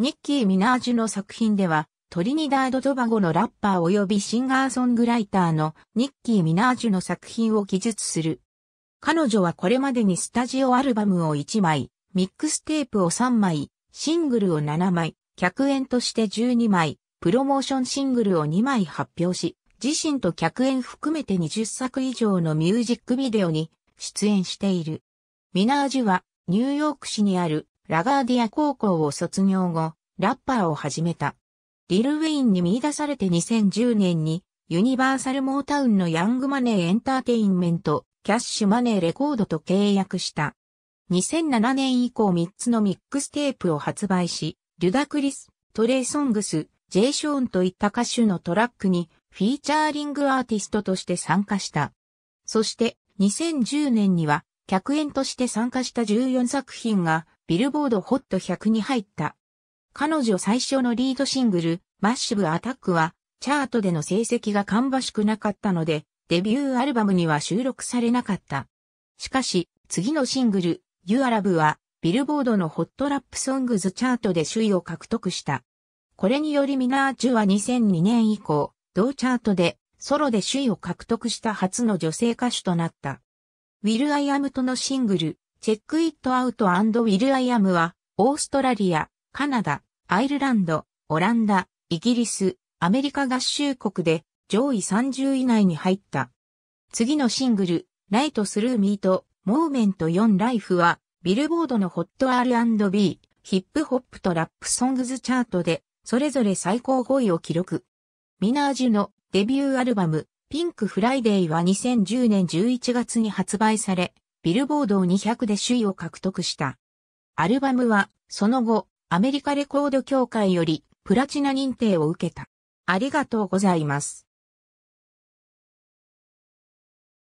ニッキー・ミナージュの作品では、トリニダード・トバゴのラッパー及びシンガーソングライターのニッキー・ミナージュの作品を記述する。彼女はこれまでにスタジオアルバムを1枚、ミックステープを3枚、シングルを7枚、客演として12枚、プロモーションシングルを2枚発表し、自身と客演含めて20作以上のミュージックビデオに出演している。ミナージュはニューヨーク市にあるラガーディア高校を卒業後、ラッパーを始めた。リル・ウェインに見出されて2010年にユニバーサル・モータウンのヤングマネー・エンターテインメント、キャッシュマネー・レコードと契約した。2007年以降3つのミックステープを発売し、リュダクリス、トレイ・ソングス、ジェイ・ショーンといった歌手のトラックにフィーチャーリングアーティストとして参加した。そして2010年には客演として参加した14作品がビルボードホット100に入った。彼女最初のリードシングル、マッシブアタックは、チャートでの成績が芳しくなかったので、デビューアルバムには収録されなかった。しかし、次のシングル、ユアラブは、ビルボードのホットラップソングズチャートで首位を獲得した。これによりミナージュは2002年以降、同チャートでソロで首位を獲得した初の女性歌手となった。ウィル・アイアムとのシングル、 Check It Out ウィル・アイアムは、オーストラリア、カナダ、アイルランド、オランダ、イギリス、アメリカ合衆国で上位30位以内に入った。次のシングル、 Right Thru Me と、Moment 4 Life は、ビルボードのホット R&B、ヒップホップと Rap Songs チャートで、それぞれ最高5位を記録。ミナージュのデビューアルバム、 Pink Friday は2010年11月に発売され、ビルボードを200で首位を獲得した。アルバムは、その後、アメリカレコード協会よりプラチナ認定を受けた。ありがとうございます。